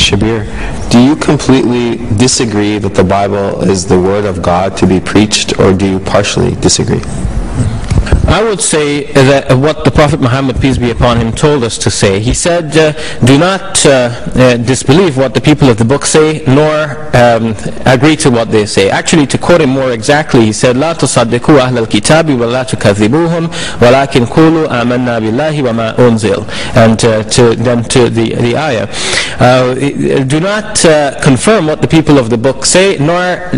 Shabir, do you completely disagree that the Bible is the Word of God to be preached, or do you partially disagree? I would say that what the Prophet Muhammad, peace be upon him, told us to say. He said, uh, do not uh, uh, disbelieve what the people of the book say, nor um, agree to what they say. Actually, to quote him more exactly, he said, لا تصدقوا أهل الكتاب ولا تكذبوهم ولكن قولوا آمنا بالله وما أنزل. And uh, to, then to the, the ayah. Uh, do not uh, confirm what the people of the book say, nor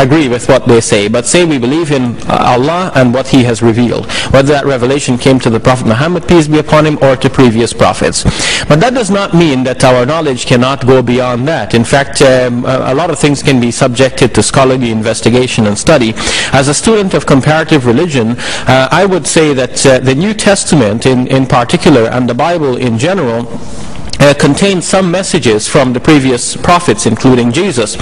disagree with what they say, but say we believe in Allah and what He has revealed, whether that revelation came to the Prophet Muhammad, peace be upon him, or to previous prophets. But that does not mean that our knowledge cannot go beyond that. In fact, um, a lot of things can be subjected to scholarly investigation and study. As a student of comparative religion, uh, I would say that uh, the New Testament in, in particular and the Bible in general uh, contains some messages from the previous prophets, including Jesus.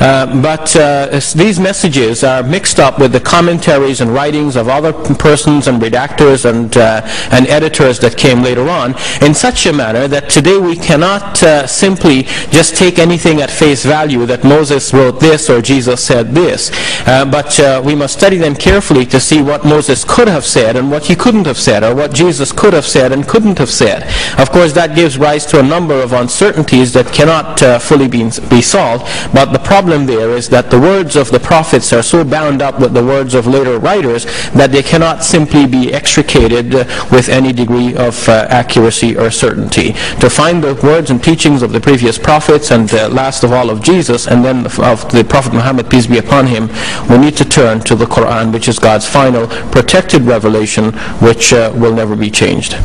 Uh, but uh, these messages are mixed up with the commentaries and writings of other persons and redactors and, uh, and editors that came later on in such a manner that today we cannot uh, simply just take anything at face value that Moses wrote this or Jesus said this. Uh, but we must study them carefully to see what Moses could have said and what he couldn't have said or what Jesus could have said and couldn't have said. Of course, that gives rise to a number of uncertainties that cannot uh, fully be, be solved. But the problem there is that the words of the prophets are so bound up with the words of later writers that they cannot simply be extricated uh, with any degree of uh, accuracy or certainty. To find the words and teachings of the previous prophets and last of all of Jesus and then of the Prophet Muhammad, peace be upon him, we need to turn to the Quran, which is God's final protected revelation, which uh, will never be changed.